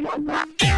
Música